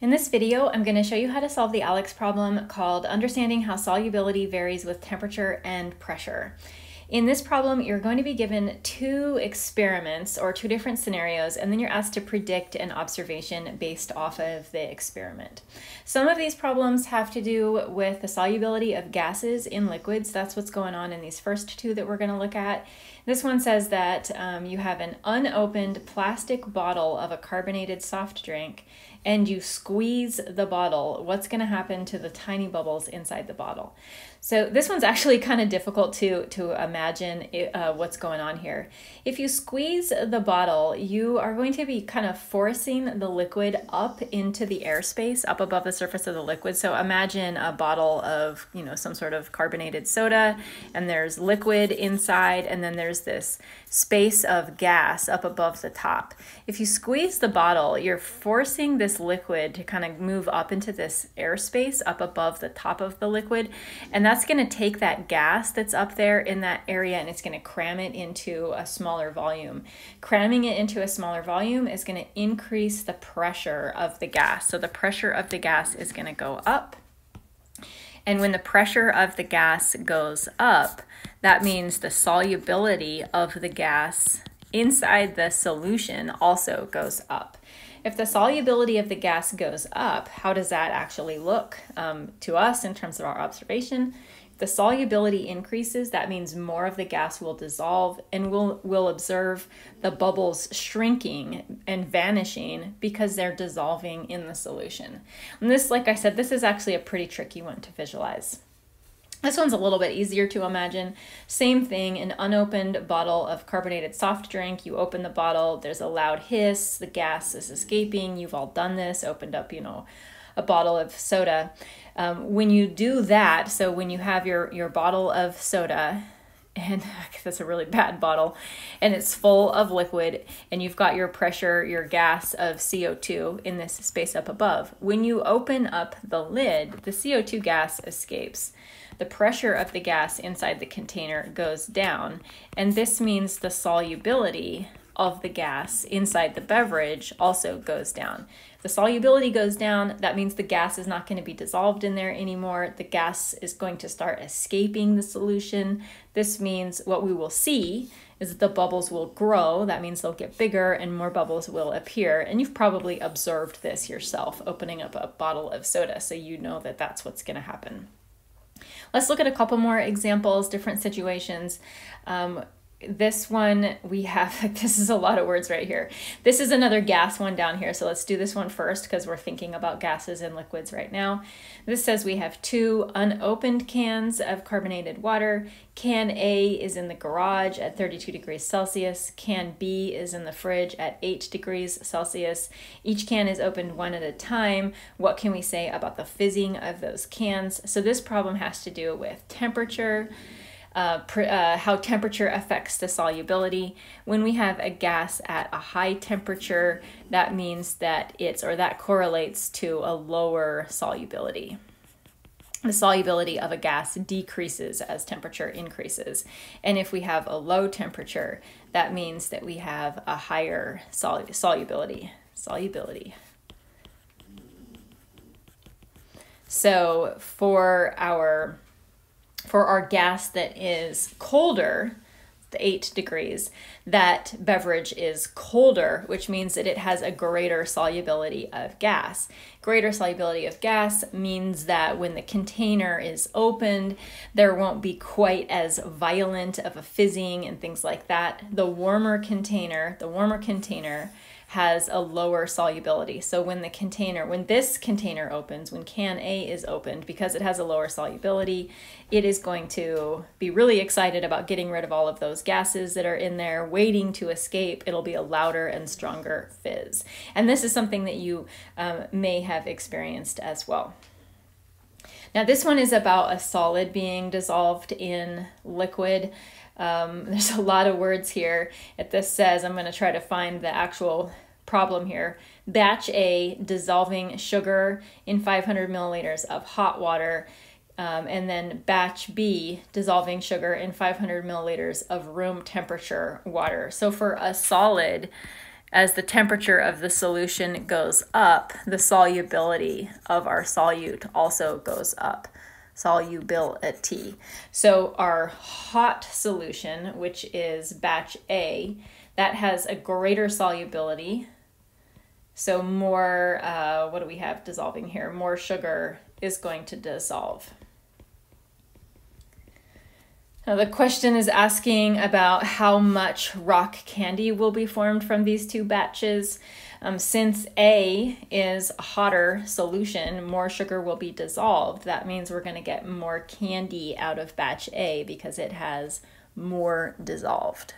In this video, I'm going to show you how to solve the ALEKS problem called Understanding How Solubility Varies with Temperature and Pressure. In this problem, you're going to be given two experiments or two different scenarios, and then you're asked to predict an observation based off of the experiment. Some of these problems have to do with the solubility of gases in liquids. That's what's going on in these first two that we're going to look at. This one says that um, you have an unopened plastic bottle of a carbonated soft drink and you squeeze the bottle. What's going to happen to the tiny bubbles inside the bottle? So this one's actually kind of difficult to, to imagine uh, what's going on here. If you squeeze the bottle, you are going to be kind of forcing the liquid up into the airspace up above the surface of the liquid. So imagine a bottle of, you know, some sort of carbonated soda and there's liquid inside and then there's this space of gas up above the top. If you squeeze the bottle, you're forcing this liquid to kind of move up into this airspace up above the top of the liquid and that's that's going to take that gas that's up there in that area and it's going to cram it into a smaller volume. Cramming it into a smaller volume is going to increase the pressure of the gas. So the pressure of the gas is going to go up. And when the pressure of the gas goes up, that means the solubility of the gas inside the solution also goes up. If the solubility of the gas goes up, how does that actually look um, to us in terms of our observation? If the solubility increases, that means more of the gas will dissolve and we'll, we'll observe the bubbles shrinking and vanishing because they're dissolving in the solution. And this, like I said, this is actually a pretty tricky one to visualize. This one's a little bit easier to imagine. Same thing, an unopened bottle of carbonated soft drink. You open the bottle, there's a loud hiss, the gas is escaping. You've all done this, opened up, you know, a bottle of soda. Um, when you do that, so when you have your, your bottle of soda, and that's a really bad bottle, and it's full of liquid, and you've got your pressure, your gas of CO2 in this space up above. When you open up the lid, the CO2 gas escapes the pressure of the gas inside the container goes down, and this means the solubility of the gas inside the beverage also goes down. The solubility goes down, that means the gas is not going to be dissolved in there anymore. The gas is going to start escaping the solution. This means what we will see is that the bubbles will grow. That means they'll get bigger and more bubbles will appear. And you've probably observed this yourself opening up a bottle of soda, so you know that that's what's going to happen. Let's look at a couple more examples, different situations. Um, this one we have this is a lot of words right here. This is another gas one down here. So let's do this one first because we're thinking about gases and liquids right now. This says we have two unopened cans of carbonated water. Can a is in the garage at 32 degrees celsius. Can b is in the fridge at 8 degrees celsius. Each can is opened one at a time. What can we say about the fizzing of those cans? So this problem has to do with temperature uh, uh, how temperature affects the solubility. When we have a gas at a high temperature, that means that it's or that correlates to a lower solubility. The solubility of a gas decreases as temperature increases. And if we have a low temperature, that means that we have a higher sol solubility. Solubility. So for our for our gas that is colder, the 8 degrees, that beverage is colder, which means that it has a greater solubility of gas. Greater solubility of gas means that when the container is opened, there won't be quite as violent of a fizzing and things like that. The warmer container, the warmer container has a lower solubility. So when the container, when this container opens, when can A is opened, because it has a lower solubility, it is going to be really excited about getting rid of all of those gases that are in there waiting to escape. It'll be a louder and stronger fizz. And this is something that you um, may have experienced as well. Now this one is about a solid being dissolved in liquid. Um, there's a lot of words here. It this says, I'm going to try to find the actual problem here. Batch A, dissolving sugar in 500 milliliters of hot water. Um, and then batch B, dissolving sugar in 500 milliliters of room temperature water. So for a solid, as the temperature of the solution goes up, the solubility of our solute also goes up. Solubility. T. So our hot solution, which is batch A, that has a greater solubility. So more, uh, what do we have dissolving here? More sugar is going to dissolve. Now, the question is asking about how much rock candy will be formed from these two batches. Um, since A is a hotter solution, more sugar will be dissolved. That means we're going to get more candy out of batch A because it has more dissolved.